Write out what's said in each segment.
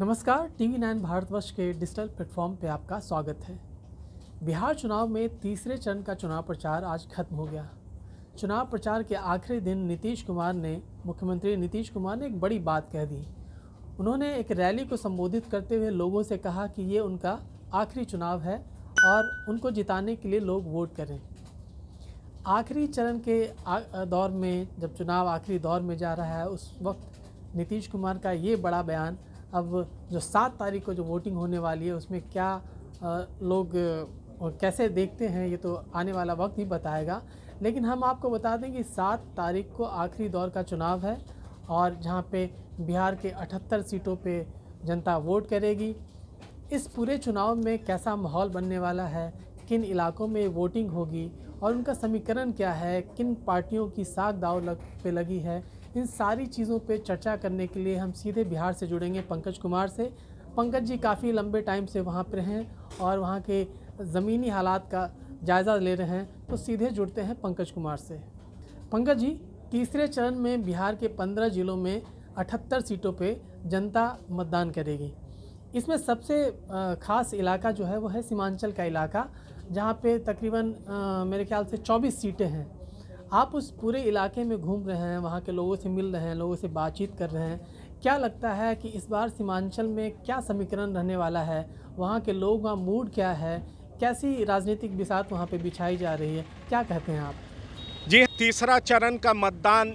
नमस्कार, TV nine Bharatvarsh के digital platform पे आपका स्वागत है। बिहार चुनाव में तीसरे चरण का चुनाव प्रचार आज खत्म हो गया। चुनाव प्रचार के आखिरी दिन नीतीश कुमार ने, मुख्यमंत्री नीतीश कुमार ने एक बड़ी बात कह दी। उन्होंने एक रैली को संबोधित करते हुए लोगों से कहा कि ये उनका आखिरी चुनाव है और उनको जिताने के लिए लोग वोट करें। आखिरी चरण के दौर में, जब चुनाव आखिरी दौर में जा रहा है, उस वक्त नीतीश कुमार का ये बड़ा बयान अब जो सात तारीख को जो वोटिंग होने वाली है, उसमें क्या लोग कैसे देखते हैं, ये तो आने वाला वक्त ही बताएगा। लेकिन हम आपको बता दें कि सात तारीख को आखिरी दौर का चुनाव है और जहाँ पे बिहार के 78 सीटों पे जनता वोट करेगी। इस पूरे चुनाव में कैसा माहौल बनने वाला है, किन इलाकों में वोटिंग होगी और उनका समीकरण क्या है, किन पार्टियों की साख दाव लग, पे लगी है इन सारी चीज़ों पे चर्चा करने के लिए हम सीधे बिहार से जुड़ेंगे पंकज कुमार से। पंकज जी काफ़ी लंबे टाइम से वहाँ पर हैं और वहाँ के ज़मीनी हालात का जायज़ा ले रहे हैं तो सीधे जुड़ते हैं पंकज कुमार से। पंकज जी, तीसरे चरण में बिहार के पंद्रह जिलों में अठहत्तर सीटों पे जनता मतदान करेगी। इसमें सबसे खास इलाका जो है वो है सीमांचल का इलाका, जहाँ पे तकरीबन मेरे ख्याल से 24 सीटें हैं। आप उस पूरे इलाके में घूम रहे हैं, वहाँ के लोगों से मिल रहे हैं, लोगों से बातचीत कर रहे हैं, क्या लगता है कि इस बार सीमांचल में क्या समीकरण रहने वाला है? वहाँ के लोगों का मूड क्या है? कैसी राजनीतिक बिसात वहाँ पे बिछाई जा रही है? क्या कहते हैं आप? जी, तीसरा चरण का मतदान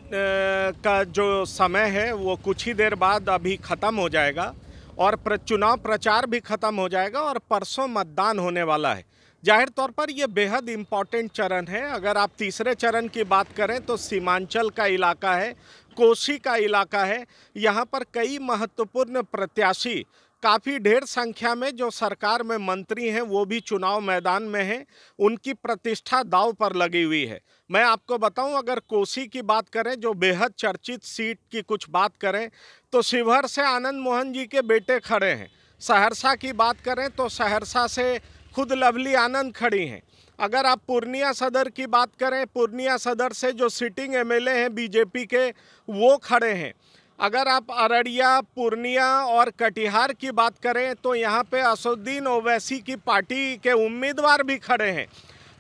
का जो समय है, वो कुछ ही देर बाद अभी ख़त्म हो जाएगा और चुनाव प्रचार भी ख़त्म हो जाएगा और परसों मतदान होने वाला है। ज़ाहिर तौर पर यह बेहद इंपॉर्टेंट चरण है। अगर आप तीसरे चरण की बात करें तो सीमांचल का इलाका है, कोसी का इलाका है। यहाँ पर कई महत्वपूर्ण प्रत्याशी, काफ़ी ढेर संख्या में जो सरकार में मंत्री हैं, वो भी चुनाव मैदान में हैं। उनकी प्रतिष्ठा दाव पर लगी हुई है। मैं आपको बताऊँ, अगर कोसी की बात करें, जो बेहद चर्चित सीट की कुछ बात करें तो शिवहर से आनंद मोहन जी के बेटे खड़े हैं। सहरसा की बात करें तो सहरसा से खुद लवली आनंद खड़ी हैं। अगर आप पूर्णिया सदर की बात करें, पूर्णिया सदर से जो सिटिंग एमएलए हैं बीजेपी के, वो खड़े हैं। अगर आप अररिया, पूर्णिया और कटिहार की बात करें तो यहाँ पे असुद्दीन ओवैसी की पार्टी के उम्मीदवार भी खड़े हैं।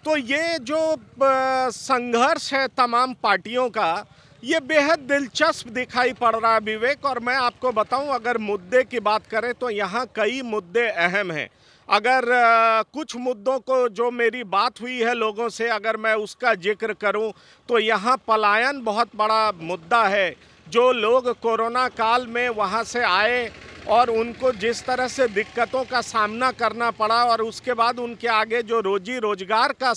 तो ये जो संघर्ष है तमाम पार्टियों का, ये बेहद दिलचस्प दिखाई पड़ रहा है विवेक। और मैं आपको बताऊँ, अगर मुद्दे की बात करें तो यहाँ कई मुद्दे अहम हैं। अगर कुछ मुद्दों को जो मेरी बात हुई है लोगों से अगर मैं उसका ज़िक्र करूँ तो यहाँ पलायन बहुत बड़ा मुद्दा है। जो लोग कोरोना काल में वहाँ से आए और उनको जिस तरह से दिक्कतों का सामना करना पड़ा और उसके बाद उनके आगे जो रोजी रोज़गार का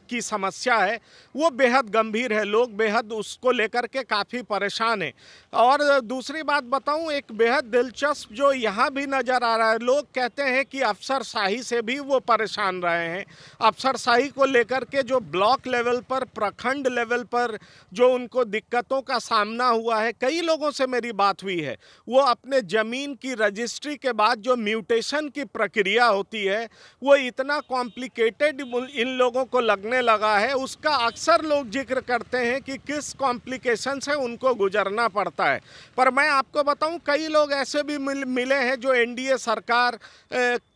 की समस्या है, वो बेहद गंभीर है। लोग बेहद उसको लेकर के काफ़ी परेशान हैं। और दूसरी बात बताऊँ, एक बेहद दिलचस्प जो यहाँ भी नज़र आ रहा है, लोग कहते हैं कि अफसरशाही से भी वो परेशान रहे हैं। अफसरशाही को लेकर के जो ब्लॉक लेवल पर, प्रखंड लेवल पर जो उनको दिक्कतों का सामना हुआ है, कई लोगों से मेरी बात हुई है। वो अपने ज़मीन की रजिस्ट्री के बाद जो म्यूटेशन की प्रक्रिया होती है वो इतना कॉम्प्लिकेटेड इन लोगों को लगने लगा है। उसका अक्सर लोग ज़िक्र करते हैं कि किस कॉम्प्लिकेशन से उनको गुजरना पड़ता है। पर मैं आपको बताऊँ कई लोग ऐसे भी मिल, मिले हैं जो एनडीए सरकार अ,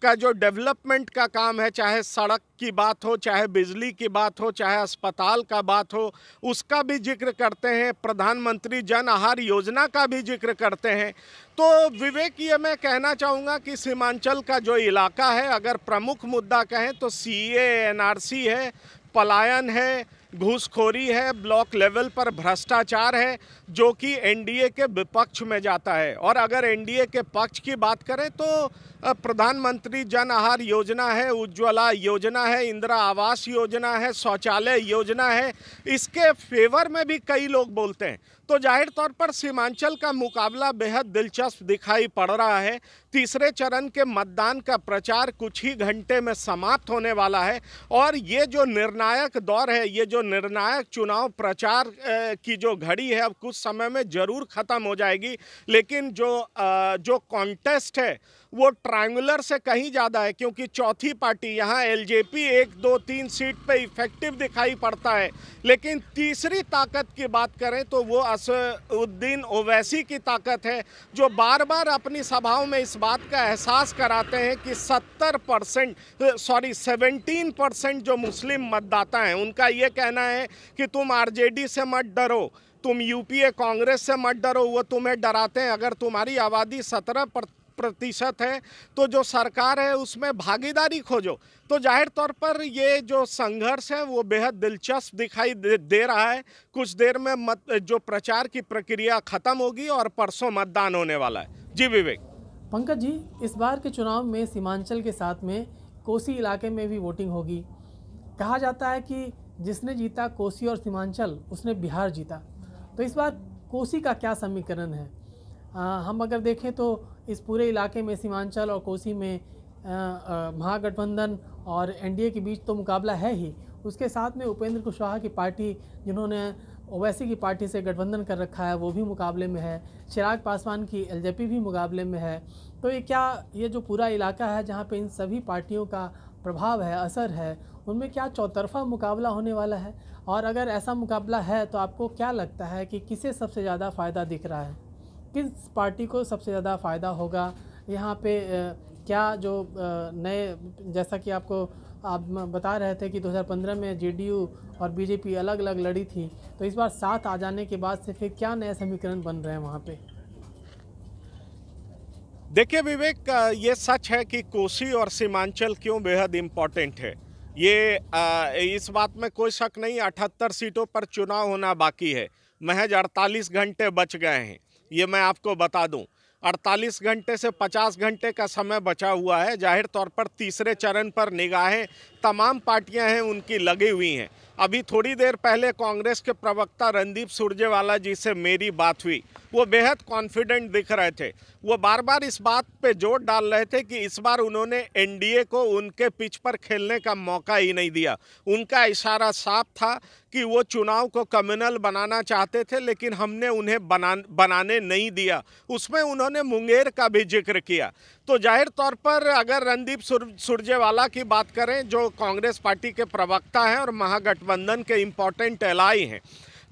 का जो डेवलपमेंट का काम है चाहे सड़क की बात हो चाहे बिजली की बात हो चाहे अस्पताल का बात हो उसका भी ज़िक्र करते हैं। प्रधानमंत्री जन आहार योजना का भी ज़िक्र करते हैं। तो विवेक ये मैं कहना चाहूँगा कि सीमांचल का जो इलाका है, अगर प्रमुख मुद्दा कहें तो सी एनआरसी है पलायन है, घूसखोरी है, ब्लॉक लेवल पर भ्रष्टाचार है, जो कि एनडीए के विपक्ष में जाता है। और अगर एनडीए के पक्ष की बात करें तो प्रधानमंत्री जन आहार योजना है, उज्ज्वला योजना है, इंदिरा आवास योजना है, शौचालय योजना है। इसके फेवर में भी कई लोग बोलते हैं। तो ज़ाहिर तौर पर सीमांचल का मुकाबला बेहद दिलचस्प दिखाई पड़ रहा है। तीसरे चरण के मतदान का प्रचार कुछ ही घंटे में समाप्त होने वाला है और ये जो निर्णायक दौर है, ये जो निर्णायक चुनाव प्रचार की जो घड़ी है, अब कुछ समय में ज़रूर ख़त्म हो जाएगी। लेकिन जो जो कॉन्टेस्ट है वो ट्रायंगुलर से कहीं ज़्यादा है, क्योंकि चौथी पार्टी यहाँ एलजेपी एक, दो, तीन सीट पे इफ़ेक्टिव दिखाई पड़ता है। लेकिन तीसरी ताकत की बात करें तो वो असउद्दीन ओवैसी की ताकत है, जो बार बार अपनी सभाओं में इस बात का एहसास कराते हैं कि 70 परसेंट सॉरी 17 परसेंट जो मुस्लिम मतदाता हैं, उनका ये कहना है कि तुम आरजेडी से मत डरो, तुम यूपीए कांग्रेस से मत डरो, वो तुम्हें डराते हैं। अगर तुम्हारी आबादी सत्रह प्रतिशत है तो जो सरकार है उसमें भागीदारी खोजो। तो ज़ाहिर तौर पर ये जो संघर्ष है वो बेहद दिलचस्प दिखाई दे, दे रहा है। कुछ देर में मत जो प्रचार की प्रक्रिया ख़त्म होगी और परसों मतदान होने वाला है। जी विवेक। पंकज जी इस बार के चुनाव में सीमांचल के साथ में कोसी इलाके में भी वोटिंग होगी। कहा जाता है कि जिसने जीता कोसी और सीमांचल उसने बिहार जीता। तो इस बार कोसी का क्या समीकरण है? आ, हम अगर देखें तो इस पूरे इलाके में सीमांचल और कोसी में महागठबंधन और एनडीए के बीच तो मुकाबला है ही। उसके साथ में उपेंद्र कुशवाहा की पार्टी, जिन्होंने ओवैसी की पार्टी से गठबंधन कर रखा है, वो भी मुकाबले में है। चिराग पासवान की एलजेपी भी मुकाबले में है। तो ये क्या, ये जो पूरा इलाका है, जहाँ पे इन सभी पार्टियों का प्रभाव है, असर है, उनमें क्या चौतरफा मुकाबला होने वाला है? और अगर ऐसा मुकाबला है तो आपको क्या लगता है कि किसे सबसे ज़्यादा फ़ायदा दिख रहा है? किस पार्टी को सबसे ज़्यादा फ़ायदा होगा? यहाँ पे क्या जो नए, जैसा कि आपको, आप बता रहे थे कि 2015 में जेडीयू और बीजेपी अलग अलग लड़ी थी तो इस बार साथ आ जाने के बाद से फिर क्या नए समीकरण बन रहे हैं वहाँ पे? देखिए विवेक ये सच है कि कोसी और सीमांचल क्यों बेहद इम्पोर्टेंट है? ये इस बात में कोई शक नहीं, अठहत्तर सीटों पर चुनाव होना बाकी है। महज अड़तालीस घंटे बच गए हैं। ये मैं आपको बता दूँ 48 घंटे से 50 घंटे का समय बचा हुआ है। ज़ाहिर तौर पर तीसरे चरण पर निगाहें तमाम पार्टियाँ हैं, उनकी लगी हुई हैं। अभी थोड़ी देर पहले कांग्रेस के प्रवक्ता रणदीप सुरजेवाला जी से मेरी बात हुई। वो बेहद कॉन्फिडेंट दिख रहे थे। वो बार बार इस बात पे ज़ोर डाल रहे थे कि इस बार उन्होंने एनडीए को उनके पिच पर खेलने का मौका ही नहीं दिया। उनका इशारा साफ़ था कि वो चुनाव को कम्युनल बनाना चाहते थे, लेकिन हमने उन्हें बना बनाने नहीं दिया। उसमें उन्होंने मुंगेर का भी ज़िक्र किया। तो ज़ाहिर तौर पर अगर रणदीप सुरजेवाला की बात करें, जो कांग्रेस पार्टी के प्रवक्ता हैं और महागठबंधन के इम्पोर्टेंट एलाई हैं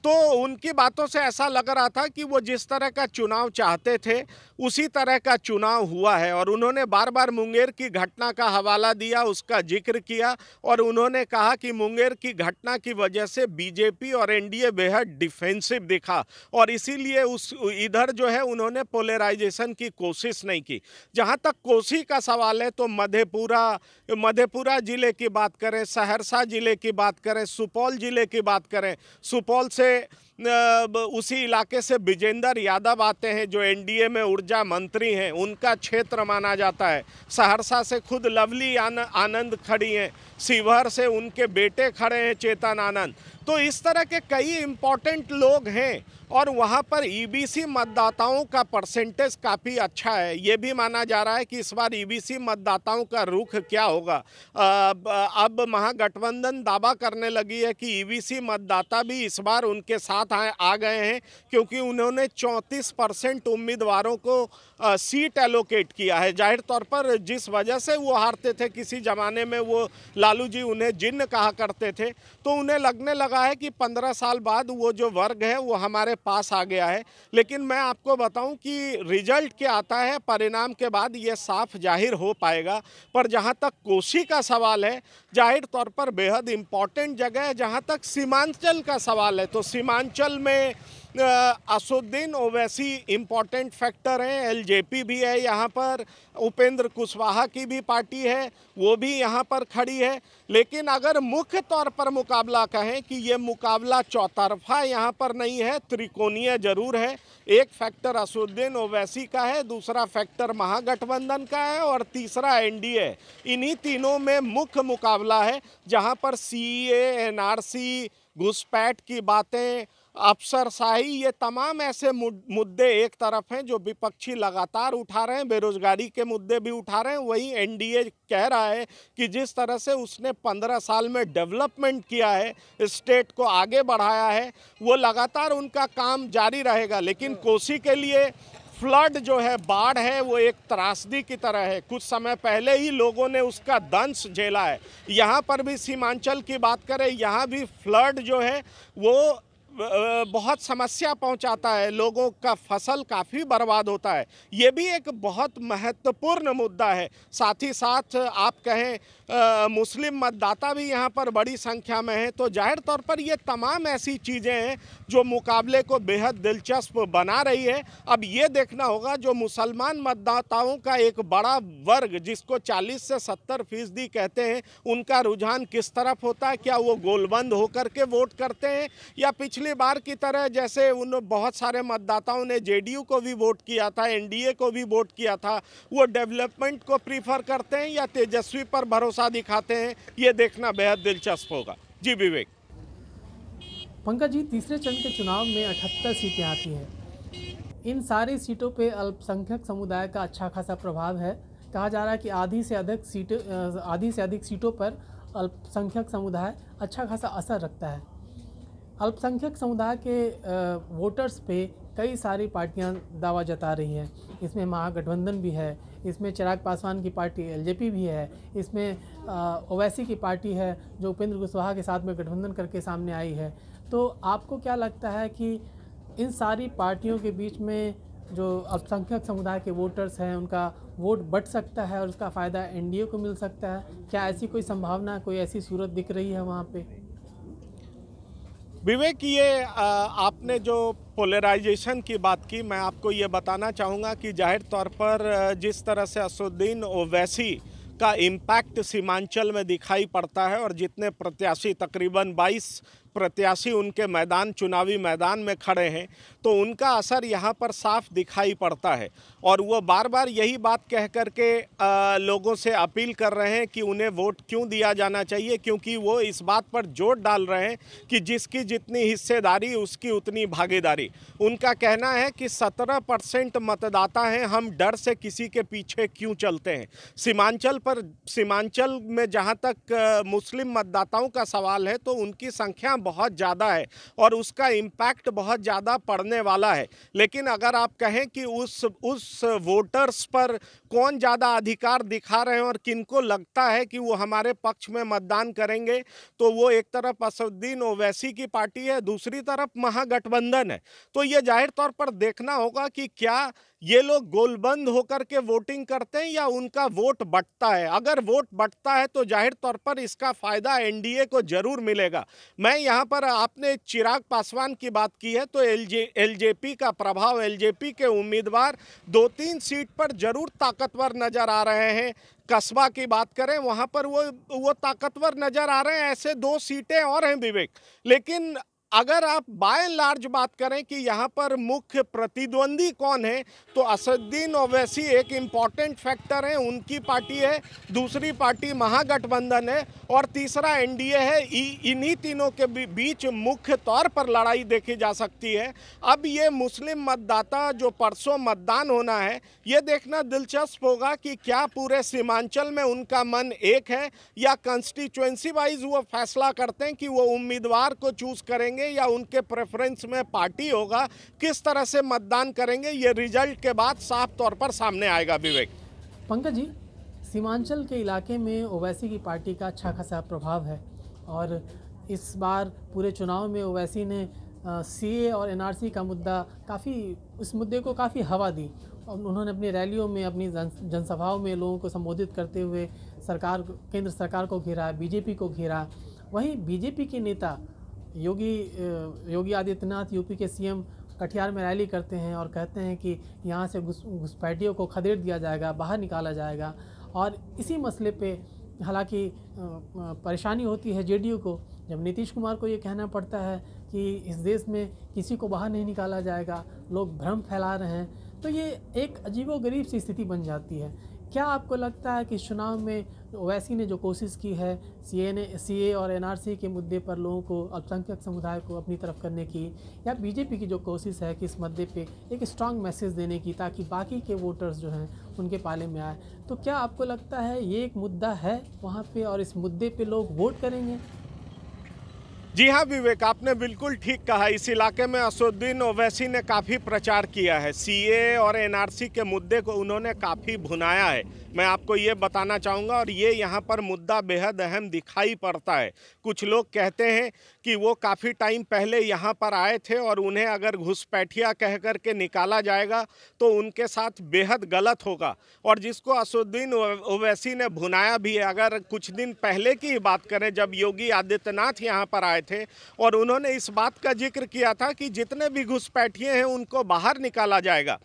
तो उनकी बातों से ऐसा लग रहा था कि वो जिस तरह का चुनाव चाहते थे, उसी तरह का चुनाव हुआ है और उन्होंने बार बार मुंगेर की घटना का हवाला दिया, उसका ज़िक्र किया और उन्होंने कहा कि मुंगेर की घटना की वजह से बीजेपी और एनडीए बेहद डिफेंसिव दिखा और इसीलिए उस, इधर जो है उन्होंने पोलराइजेशन की कोशिश नहीं की। जहाँ तक कोसी का सवाल है तो मधेपुरा मधेपुरा ज़िले की बात करें, सहरसा ज़िले की बात करें, सुपौल ज़िले की बात करें, सुपौल से उसी इलाके से विजेंद्र यादव आते हैं, जो एनडीए में ऊर्जा मंत्री हैं। उनका क्षेत्र माना जाता है। सहरसा से खुद लवली आनंद खड़ी हैं। शिवहर से उनके बेटे खड़े हैं, चेतन आनंद। तो इस तरह के कई इम्पोर्टेंट लोग हैं। और वहाँ पर ईबीसी e मतदाताओं का परसेंटेज काफ़ी अच्छा है। ये भी माना जा रहा है कि इस बार ईबीसी e मतदाताओं का रुख क्या होगा? अब महागठबंधन दावा करने लगी है कि ईबीसी e मतदाता भी इस बार उनके साथ आ, आ गए हैं क्योंकि उन्होंने चौंतीस परसेंट उम्मीदवारों को सीट एलोकेट किया है। ज़ाहिर तौर पर जिस वजह से वो हारते थे किसी ज़माने में वो लालू जी उन्हें जिन्न कहा करते थे तो उन्हें लगने लगा है कि पंद्रह साल बाद वो जो वर्ग है वो हमारे पास आ गया है। लेकिन मैं आपको बताऊँ कि रिज़ल्ट क्या आता है, परिणाम के बाद ये साफ़ ज़ाहिर हो पाएगा। पर जहाँ तक कोसी का सवाल है, ज़ाहिर तौर पर बेहद इंपॉर्टेंट जगह है। जहाँ तक सीमांचल का सवाल है तो सीमांचल में असुद्दीन ओवैसी इंपॉर्टेंट फैक्टर हैं। एलजेपी भी है यहाँ पर, उपेंद्र कुशवाहा की भी पार्टी है, वो भी यहाँ पर खड़ी है। लेकिन अगर मुख्य तौर पर मुकाबला कहें कि ये मुकाबला चौतरफा यहाँ पर नहीं है, त्रिकोणीय ज़रूर है। एक फैक्टर असुद्दीन ओवैसी का है, दूसरा फैक्टर महागठबंधन का है और तीसरा एनडीए इन्हीं तीनों में मुख्य मुकाबला है, जहाँ पर सी एनआरसी घुसपैठ की बातें अफसरशाही ये तमाम ऐसे मुद्दे एक तरफ़ हैं जो विपक्षी लगातार उठा रहे हैं बेरोजगारी के मुद्दे भी उठा रहे हैं। वहीं एनडीए कह रहा है कि जिस तरह से उसने पंद्रह साल में डेवलपमेंट किया है स्टेट को आगे बढ़ाया है वो लगातार उनका काम जारी रहेगा। लेकिन कोसी के लिए फ्लड जो है बाढ़ है वो एक त्रासदी की तरह है। कुछ समय पहले ही लोगों ने उसका दंश झेला है। यहाँ पर भी सीमांचल की बात करें यहाँ भी फ्लड जो है वो बहुत समस्या पहुंचाता है, लोगों का फ़सल काफ़ी बर्बाद होता है। ये भी एक बहुत महत्वपूर्ण मुद्दा है। साथ ही साथ आप कहें मुस्लिम मतदाता भी यहाँ पर बड़ी संख्या में हैं तो ज़ाहिर तौर पर ये तमाम ऐसी चीज़ें हैं जो मुकाबले को बेहद दिलचस्प बना रही है। अब ये देखना होगा, जो मुसलमान मतदाताओं का एक बड़ा वर्ग, जिसको 40 से 70 फ़ीसदी कहते हैं, उनका रुझान किस तरफ़ होता है? क्या वो गोलबंद होकर के वोट करते हैं? या पिछले पिछली बार की तरह जैसे उन बहुत सारे मतदाताओं ने जेडीयू को भी वोट किया था, एनडीए को भी वोट किया था, वो डेवलपमेंट को प्रीफर करते हैं या तेजस्वी पर भरोसा दिखाते हैं, ये देखना बेहद दिलचस्प होगा। जी विवेक। पंकज जी, तीसरे चरण के चुनाव में अठहत्तर सीटें आती हैं। इन सारी सीटों पे अल्पसंख्यक समुदाय का अच्छा खासा प्रभाव है। कहा जा रहा है कि आधी से अधिक सीट आधी से अधिक सीटों पर अल्पसंख्यक समुदाय अच्छा खासा असर रखता है। अल्पसंख्यक समुदाय के वोटर्स पे कई सारी पार्टियाँ दावा जता रही हैं। इसमें महागठबंधन भी है, इसमें चिराग पासवान की पार्टी एलजेपी भी है, इसमें ओवैसी की पार्टी है जो उपेंद्र कुशवाहा के साथ में गठबंधन करके सामने आई है। तो आपको क्या लगता है कि इन सारी पार्टियों के बीच में जो अल्पसंख्यक समुदाय के वोटर्स हैं, उनका वोट बढ़ सकता है और उसका फ़ायदा एनडीए को मिल सकता है? क्या ऐसी कोई संभावना, कोई ऐसी सूरत दिख रही है वहाँ पे? विवेक, ये आपने जो पोलराइजेशन की बात की, मैं आपको ये बताना चाहूँगा कि ज़ाहिर तौर पर जिस तरह से असुद्दीन ओवैसी का इम्पैक्ट सीमांचल में दिखाई पड़ता है और जितने प्रत्याशी तकरीबन 22 प्रत्याशी उनके मैदान, चुनावी मैदान में खड़े हैं तो उनका असर यहाँ पर साफ़ दिखाई पड़ता है। और वो बार बार यही बात कह कर के लोगों से अपील कर रहे हैं कि उन्हें वोट क्यों दिया जाना चाहिए, क्योंकि वो इस बात पर ज़ोर डाल रहे हैं कि जिसकी जितनी हिस्सेदारी, उसकी उतनी भागीदारी। उनका कहना है कि सत्रह परसेंट मतदाता हैं, हम डर से किसी के पीछे क्यों चलते हैं? सीमांचल पर, सीमांचल में जहाँ तक मुस्लिम मतदाताओं का सवाल है तो उनकी संख्या बहुत ज़्यादा है और उसका इम्पैक्ट बहुत ज़्यादा पड़ने वाला है। लेकिन अगर आप कहें कि उस उस वोटर्स पर कौन ज़्यादा अधिकार दिखा रहे हैं और किनको लगता है कि वो हमारे पक्ष में मतदान करेंगे? तो वो एक तरफ़ असुद्दीन ओवैसी की पार्टी है, दूसरी तरफ़ महागठबंधन है। तो ये ज़ाहिर तौर पर देखना होगा कि क्या ये लोग गोलबंद होकर के वोटिंग करते हैं या उनका वोट बटता है? अगर वोट बटता है तो ज़ाहिर तौर पर इसका फ़ायदा एनडीए को ज़रूर मिलेगा। मैं यहाँ पर, आपने चिराग पासवान की बात की है तो एलजे, एलजेपी का प्रभाव, एलजेपी के उम्मीदवार दो तीन सीट पर ज़रूर ताकतवर नज़र आ रहे हैं। कस्बा की बात करें, वहाँ पर वो वो ताकतवर नज़र आ रहे हैं, ऐसे दो सीटें और हैं विवेक। लेकिन अगर आप बाय एंड लार्ज बात करें कि यहाँ पर मुख्य प्रतिद्वंदी कौन है तो असदुद्दीन ओवैसी एक इंपॉर्टेंट फैक्टर है, उनकी पार्टी है, दूसरी पार्टी महागठबंधन है, और तीसरा एनडीए है। इन्हीं तीनों के बीच मुख्य तौर पर लड़ाई देखी जा सकती है। अब ये मुस्लिम मतदाता जो परसों मतदान होना है, ये देखना दिलचस्प होगा कि क्या पूरे सीमांचल में उनका मन एक है, या कंस्टिट्युएंसी वाइज वो फैसला करते हैं कि वो उम्मीदवार को चूज़ करेंगे। करेंगे या उनके प्रेफरेंस में पार्टी होगा, किस तरह से मतदान करेंगे, ये रिज़ल्ट के बाद साफ़ तौर पर सामने आएगा विवेक। पंकज जी, सीमांचल के इलाके में ओवैसी की पार्टी का अच्छा खासा प्रभाव है और इस बार पूरे चुनाव में ओवैसी ने सी ए और एनआरसी का मुद्दा काफ़ी, इस मुद्दे को काफ़ी हवा दी। और उन्होंने अपनी रैलियों में, अपनी जन, जनसभाओं में लोगों को संबोधित करते हुए सरकार, केंद्र सरकार को घेरा बीजेपी को घेरा। वहीं बीजेपी के नेता योगी योगी आदित्यनाथ, यूपी के सीएम कटिहार में रैली करते हैं और कहते हैं कि यहाँ से घुस, घुसपैठियों को खदेड़ दिया जाएगा, बाहर निकाला जाएगा। और इसी मसले पे हालाँकि परेशानी होती है जेडीयू को। जब नीतीश कुमार को ये कहना पड़ता है कि इस देश में किसी को बाहर नहीं निकाला जाएगा, लोग भ्रम फैला रहे हैं तो ये एक अजीबो गरीब सी स्थिति बन जाती है। क्या आपको लगता है कि चुनाव में ओवैसी ने जो कोशिश की है, सीए ने सी ए और एनआरसी के मुद्दे पर लोगों को अल्पसंख्यक समुदाय को अपनी तरफ़ करने की या बीजेपी की जो कोशिश है कि इस मुद्दे पे एक स्ट्रांग मैसेज देने की ताकि बाकी के वोटर्स जो हैं उनके पाले में आए। तो क्या आपको लगता है ये एक मुद्दा है वहाँ पर और इस मुद्दे पर लोग वोट करेंगे? जी हाँ विवेक, आपने बिल्कुल ठीक कहा। इस इलाके में असुद्दीन ओवैसी ने काफ़ी प्रचार किया है। सीए और एनआरसी के मुद्दे को उन्होंने काफ़ी भुनाया है। मैं आपको ये बताना चाहूँगा और ये यहाँ पर मुद्दा बेहद अहम दिखाई पड़ता है। कुछ लोग कहते हैं कि वो काफ़ी टाइम पहले यहाँ पर आए थे और उन्हें अगर घुसपैठिया कह कर के निकाला जाएगा तो उनके साथ बेहद गलत होगा। और जिसको असुद्दीन ओवैसी ने भुनाया भी है अगर कुछ दिन पहले की बात करें, जब योगी आदित्यनाथ यहाँ पर आए थे और उन्होंने इस बात का ज़िक्र किया था कि जितने भी घुसपैठिए हैं उनको बाहर निकाला जाएगा।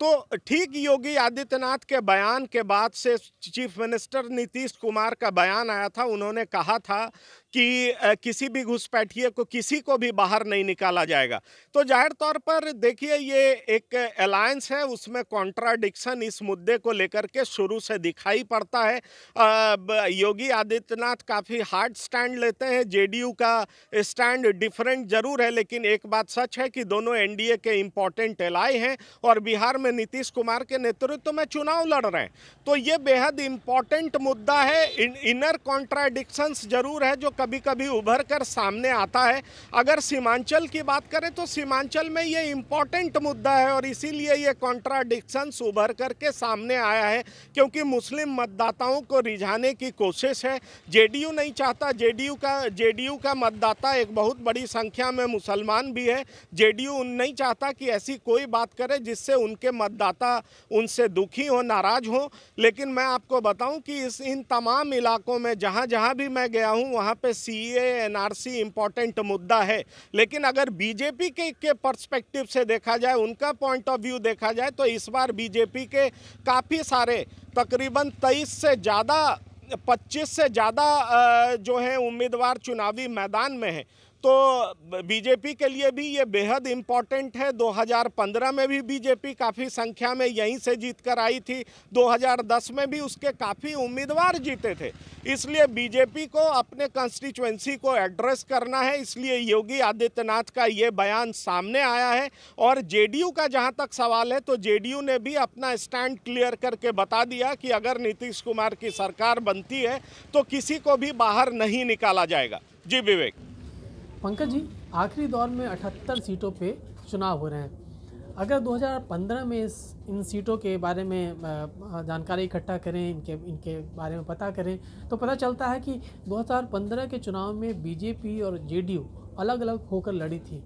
तो ठीक योगी आदित्यनाथ के बयान के बाद से चीफ मिनिस्टर नीतीश कुमार का बयान आया था। उन्होंने कहा था कि किसी भी घुसपैठिए को किसी को भी बाहर नहीं निकाला जाएगा। तो ज़ाहिर तौर पर देखिए ये एक अलायंस है उसमें कॉन्ट्राडिक्शन इस मुद्दे को लेकर के शुरू से दिखाई पड़ता है। योगी आदित्यनाथ काफ़ी हार्ड स्टैंड लेते हैं जेडीयू का स्टैंड डिफरेंट ज़रूर है लेकिन एक बात सच है कि दोनों एनडीए के इम्पोर्टेंट एलाई हैं और बिहार में नीतीश कुमार के नेतृत्व में चुनाव लड़ रहे हैं। तो ये बेहद इंपॉर्टेंट मुद्दा है इन, इनर कॉन्ट्राडिक्शंस ज़रूर है जो कभी कभी उभर कर सामने आता है। अगर सीमांचल की बात करें तो सीमांचल में ये इंपॉर्टेंट मुद्दा है और इसीलिए ये कॉन्ट्राडिक्शंस उभर कर के सामने आया है क्योंकि मुस्लिम मतदाताओं को रिझाने की कोशिश है। जेडीयू नहीं चाहता, जेडीयू का जेडीयू का मतदाता एक बहुत बड़ी संख्या में मुसलमान भी है। जेडीयू नहीं चाहता कि ऐसी कोई बात करे जिससे उनके मतदाता उनसे दुखी हो, नाराज़ हो। लेकिन मैं आपको बताऊँ कि इस, इन तमाम इलाकों में जहाँ जहाँ भी मैं गया हूँ, वहाँ पे सी एनआरसी इम्पोर्टेंट मुद्दा है। लेकिन अगर बीजेपी के के पर्सपेक्टिव से देखा जाए, उनका पॉइंट ऑफ़ व्यू देखा जाए तो इस बार बीजेपी के काफ़ी सारे, तकरीबन तेईस से ज़्यादा 25 से ज़्यादा जो है उम्मीदवार चुनावी मैदान में हैं। तो बीजेपी के लिए भी ये बेहद इंपॉर्टेंट है। 2015 में भी बीजेपी काफ़ी संख्या में यहीं से जीत कर आई थी। 2010 में भी उसके काफ़ी उम्मीदवार जीते थे। इसलिए बीजेपी को अपने कंस्टिट्युएंसी को एड्रेस करना है। इसलिए योगी आदित्यनाथ का ये बयान सामने आया है। और जेडीयू का जहाँ तक सवाल है तो जेडीयू ने भी अपना स्टैंड क्लियर करके बता दिया कि अगर नीतीश कुमार की सरकार बनती है तो किसी को भी बाहर नहीं निकाला जाएगा। जी विवेक। पंकज जी, आखिरी दौर में अठहत्तर सीटों पे चुनाव हो रहे हैं। अगर 2015 में इस, इन सीटों के बारे में जानकारी इकट्ठा करें, इनके इनके बारे में पता करें तो पता चलता है कि 2015 के चुनाव में बीजेपी और जेडीयू अलग अलग होकर लड़ी थी।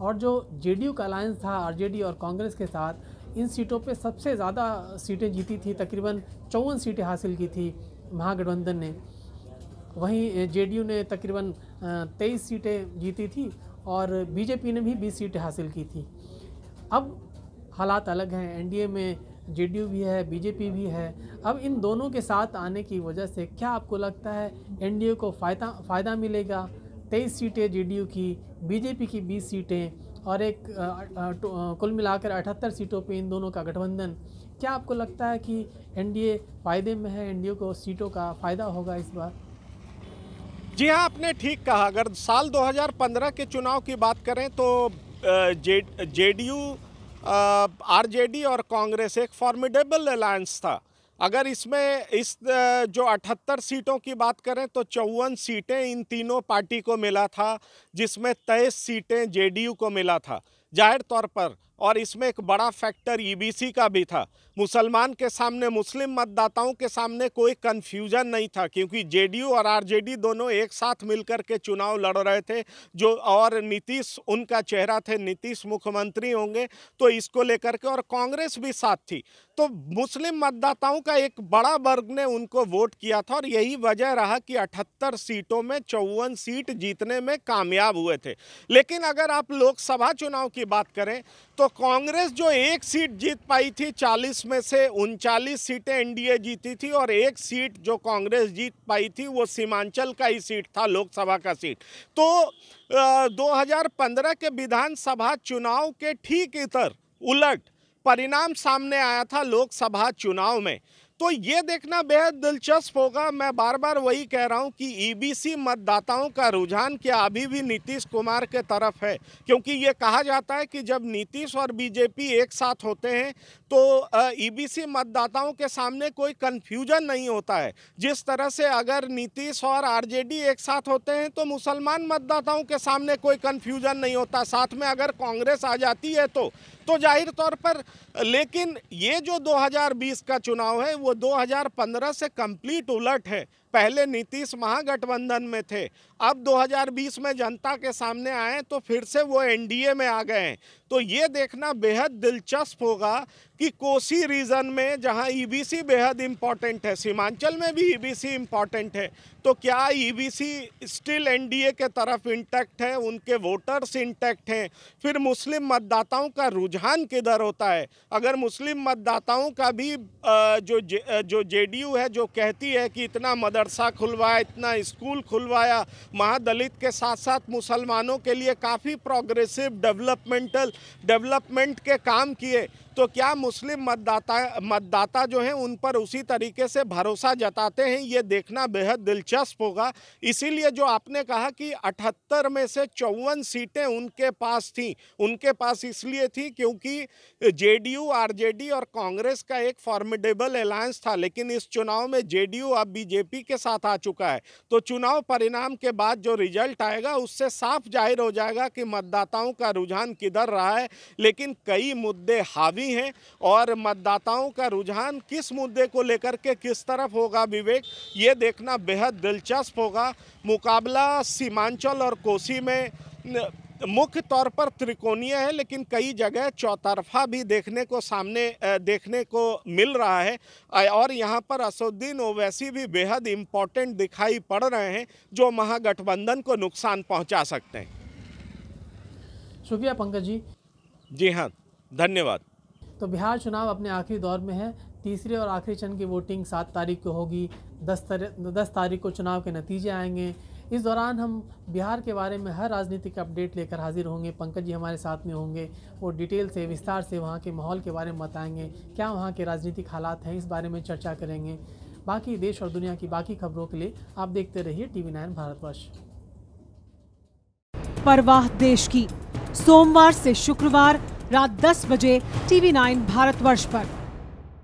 और जो जेडीयू का अलायंस था, आरजेडी और कांग्रेस के साथ, इन सीटों पे सबसे ज़्यादा सीटें जीती थी, तकरीबन चौवन सीटें हासिल की थी महागठबंधन ने। वहीं जेडीयू ने तकरीबन तेईस सीटें जीती थी और बीजेपी ने भी बीस सीटें हासिल की थी। अब हालात अलग हैं। एनडीए में जेडीयू भी है, बीजेपी भी है। अब इन दोनों के साथ आने की वजह से क्या आपको लगता है, एनडीए को फ़ायदा फ़ायदा मिलेगा? तेईस सीटें जेडीयू की, बीजेपी की बीस सीटें और एक कुल मिलाकर अठहत्तर सीटों पे इन दोनों का गठबंधन। क्या आपको लगता है कि एनडीए फ़ायदे में है? एनडीए को सीटों का फ़ायदा होगा इस बार? जी हाँ आपने ठीक कहा। अगर साल 2015 के चुनाव की बात करें तो जे, जेडीयू आरजेडी और कांग्रेस एक फॉर्मिडेबल अलायंस था। अगर इसमें इस जो 78 सीटों की बात करें तो चौवन सीटें इन तीनों पार्टी को मिला था, जिसमें तेईस सीटें जेडीयू को मिला था, ज़ाहिर तौर पर। और इसमें एक बड़ा फैक्टर ईबीसी का भी था। मुसलमान के सामने, मुस्लिम मतदाताओं के सामने कोई कन्फ्यूज़न नहीं था, क्योंकि जेडीयू और आरजेडी दोनों एक साथ मिलकर के चुनाव लड़ रहे थे, जो और नीतीश, उनका चेहरा थे, नीतीश मुख्यमंत्री होंगे तो इसको लेकर के और कांग्रेस भी साथ थी। तो मुस्लिम मतदाताओं का एक बड़ा वर्ग ने उनको वोट किया था और यही वजह रहा कि 78 सीटों में चौवन सीट जीतने में कामयाब हुए थे। लेकिन अगर आप लोकसभा चुनाव की बात करें तो कांग्रेस जो एक सीट जीत पाई थी 40 उसमें से उनचालीस सीटें एनडीए जीती थी और एक सीट जो कांग्रेस जीत पाई थी वो सीमांचल का ही सीट था लोकसभा का सीट। तो आ, 2015 के विधानसभा चुनाव के ठीक इतर उलट परिणाम सामने आया था लोकसभा चुनाव में। तो ये देखना बेहद दिलचस्प होगा। मैं बार बार वही कह रहा हूँ कि ईबीसी मतदाताओं का रुझान क्या अभी भी नीतीश कुमार के तरफ़ है? क्योंकि ये कहा जाता है कि जब नीतीश और बीजेपी एक साथ होते हैं तो ईबीसी मतदाताओं के सामने कोई कन्फ्यूज़न नहीं होता है। जिस तरह से अगर नीतीश और आरजेडी एक साथ होते हैं तो मुसलमान मतदाताओं के सामने कोई कन्फ्यूज़न नहीं होता। साथ में अगर कांग्रेस आ जाती है तो तो ज़ाहिर तौर पर लेकिन ये जो 2020 का चुनाव है, वो 2015 से कंप्लीट उलट है। पहले नीतीश महागठबंधन में थे, अब 2020 में जनता के सामने आए तो फिर से वो एनडीए में आ गए हैं। तो ये देखना बेहद दिलचस्प होगा कि कोसी रीजन में, जहाँ ईबीसी बेहद इंपॉर्टेंट है, सीमांचल में भी ईबीसी इंपॉर्टेंट है तो क्या ईबीसी स्टिल एनडीए के तरफ़ इंटैक्ट है, उनके वोटर्स इंटैक्ट हैं? फिर मुस्लिम मतदाताओं का रुझान किधर होता है? अगर मुस्लिम मतदाताओं का भी जो जे, जो जेडीयू है जो कहती है कि इतना मदरसा खुलवाया इतना स्कूल खुलवाया महादलित के साथ साथ मुसलमानों के लिए काफ़ी प्रोग्रेसिव डेवलपमेंटल डेवलपमेंट के काम किए तो क्या मुस्लिम मतदाता मतदाता जो हैं, उन पर उसी तरीके से भरोसा जताते हैं? ये देखना बेहद दिलचस्प होगा। इसीलिए जो आपने कहा कि अठहत्तर में से चौवन सीटें उनके पास थी। उनके पास इसलिए थी क्योंकि जेडीयू, आरजेडी और कांग्रेस का एक फॉर्मिडेबल अलायंस था, लेकिन इस चुनाव में जेडीयू अब बीजेपी के साथ आ चुका है। तो चुनाव परिणाम के बाद जो रिज़ल्ट आएगा, उससे साफ़ ज़ाहिर हो जाएगा कि मतदाताओं का रुझान किधर रहा है। लेकिन कई मुद्दे हावी नहीं है और मतदाताओं का रुझान किस मुद्दे को लेकर के किस तरफ़ होगा विवेक ये देखना बेहद दिलचस्प होगा। मुकाबला सीमांचल और कोसी में मुख्य तौर पर त्रिकोणीय है लेकिन कई जगह चौतरफा भी देखने को सामने देखने को मिल रहा है। और यहाँ पर असुद्दीन ओवैसी भी बेहद इम्पोर्टेंट दिखाई पड़ रहे हैं जो महागठबंधन को नुकसान पहुँचा सकते हैं। शुक्रिया पंकज जी। जी हाँ धन्यवाद। तो बिहार चुनाव अपने आखिरी दौर में है। तीसरे और आखिरी चरण की वोटिंग सात तारीख को होगी। दस दस तारीख को चुनाव के नतीजे आएँगे। इस दौरान हम बिहार के बारे में हर राजनीतिक अपडेट लेकर हाजिर होंगे। पंकज जी हमारे साथ में होंगे। वो डिटेल से, विस्तार से वहाँ के माहौल के बारे में बताएँगे। क्या वहाँ के राजनीतिक हालात हैं, इस बारे में चर्चा करेंगे। बाकी देश और दुनिया की बाकी खबरों के लिए आप देखते रहिए टीवी नाइन भारतवर्ष। परवाह देश की। सोमवार से शुक्रवार रात 10 बजे टीवी 9 भारतवर्ष पर।